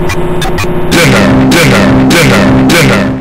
dinner, dinner, dinner, dinner.